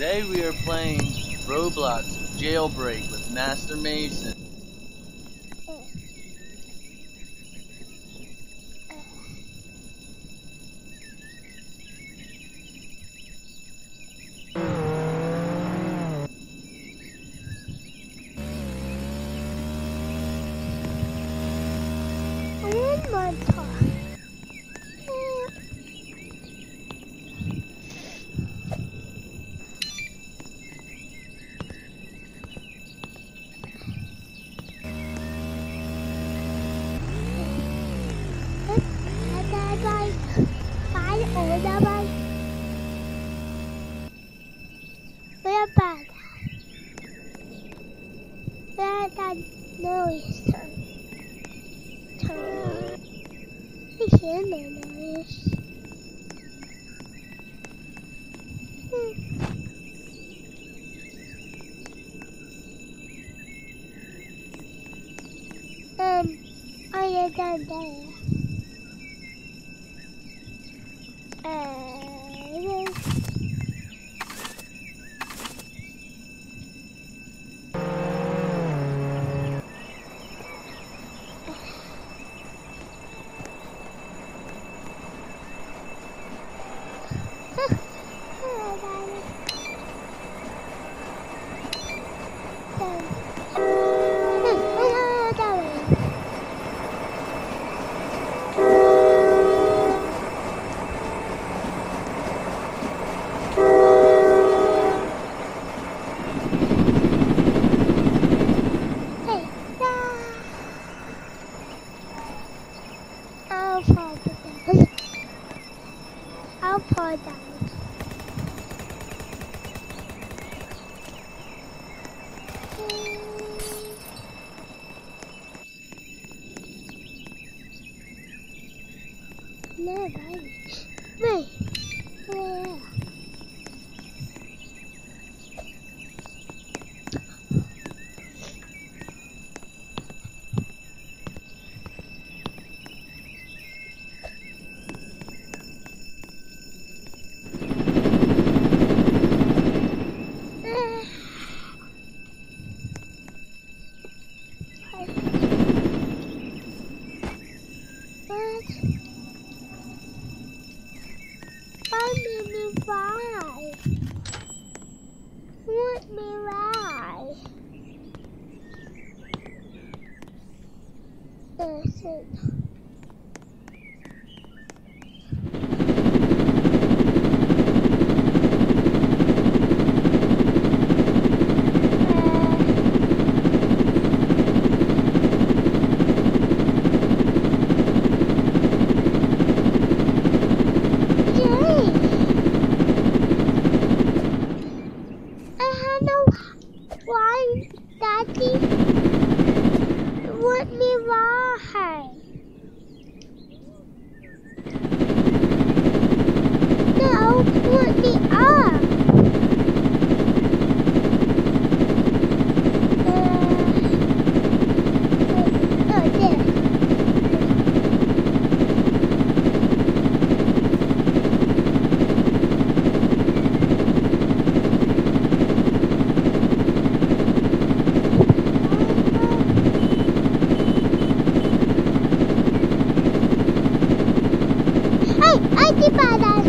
Today we are playing Roblox Jailbreak with Master Mason. Bye. I'll find that. Mickey Father.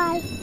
Bye.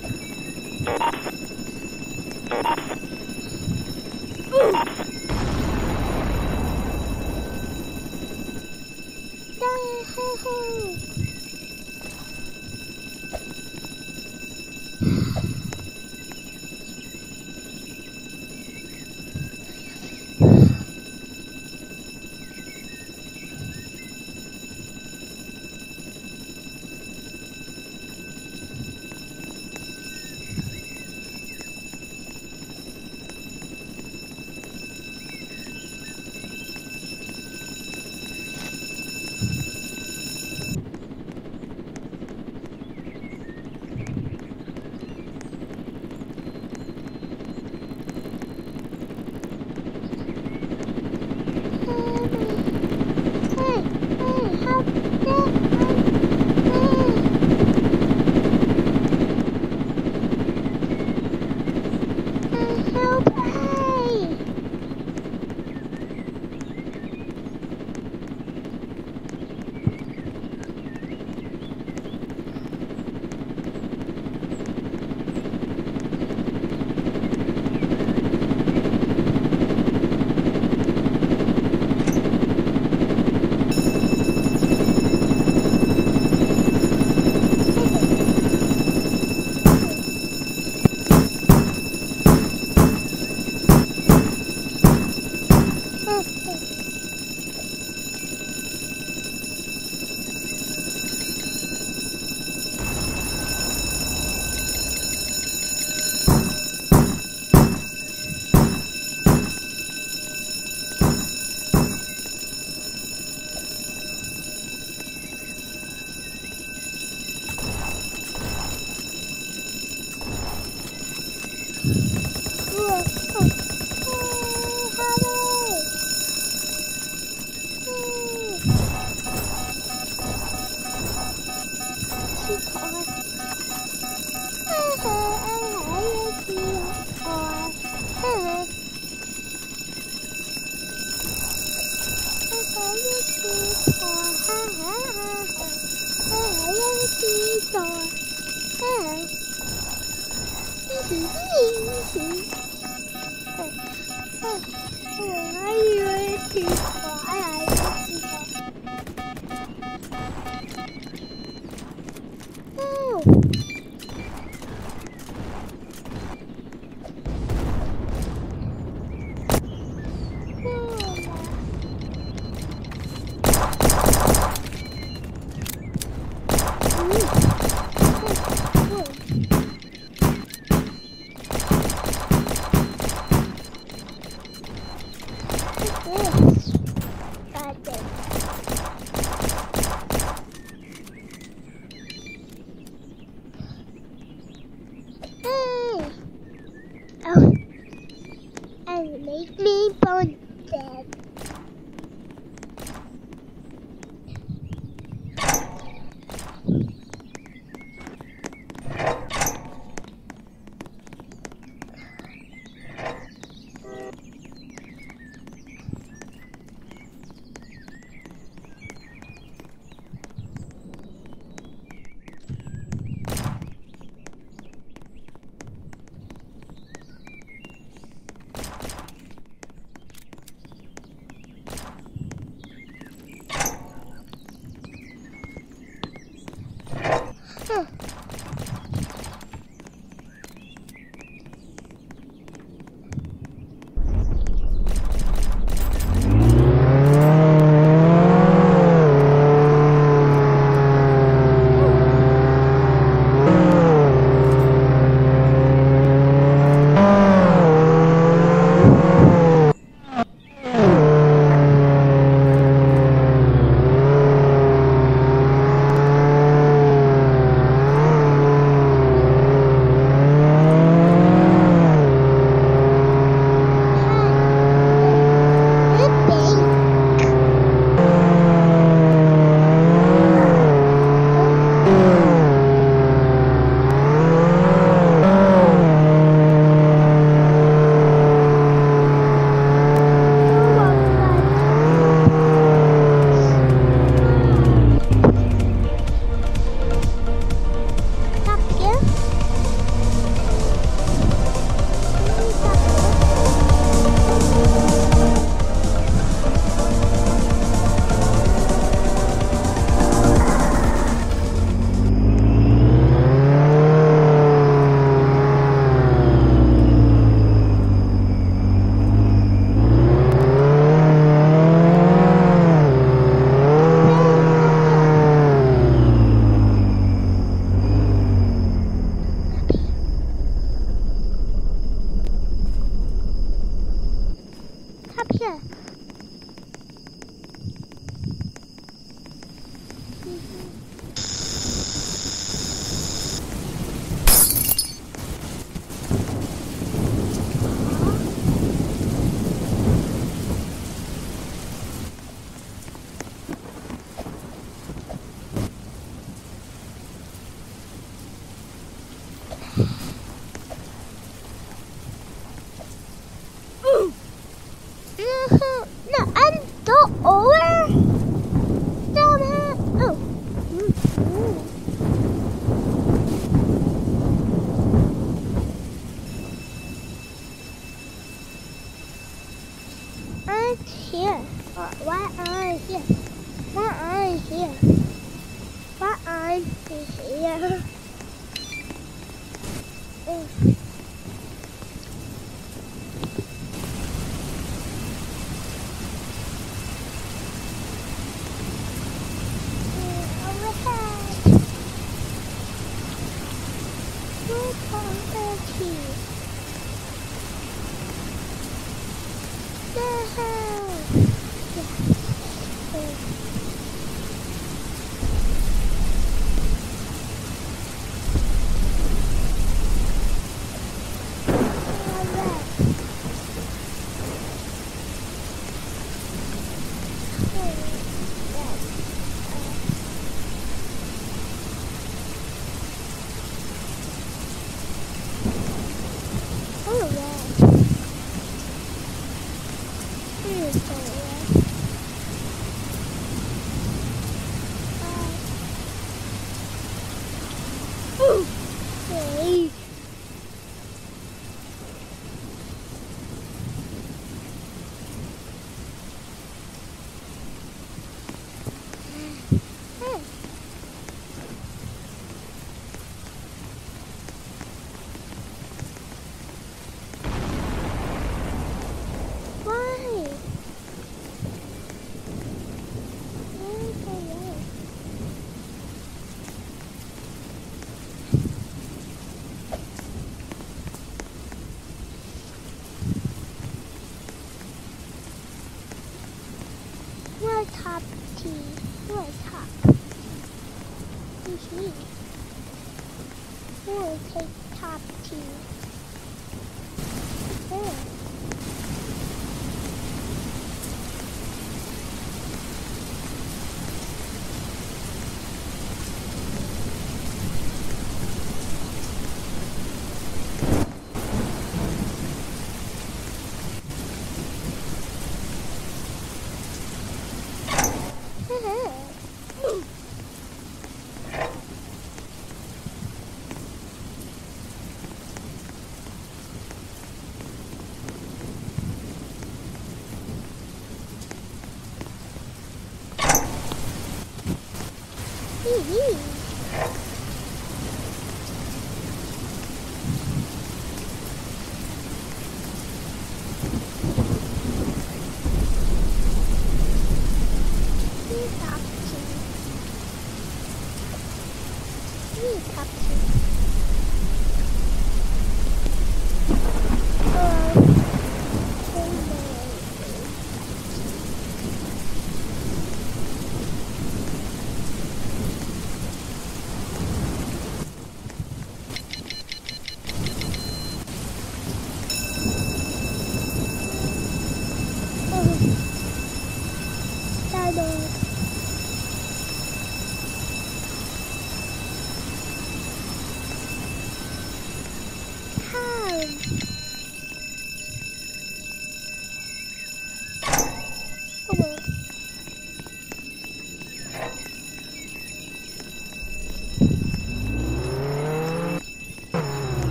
Oh, and make me bone dead. 哼 Woohoo! Oh, thank you. story. Will take top T?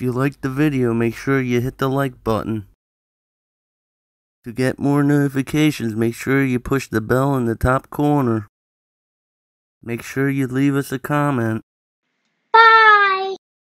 If you liked the video, make sure you hit the like button. To get more notifications, make sure you push the bell in the top corner. Make sure you leave us a comment.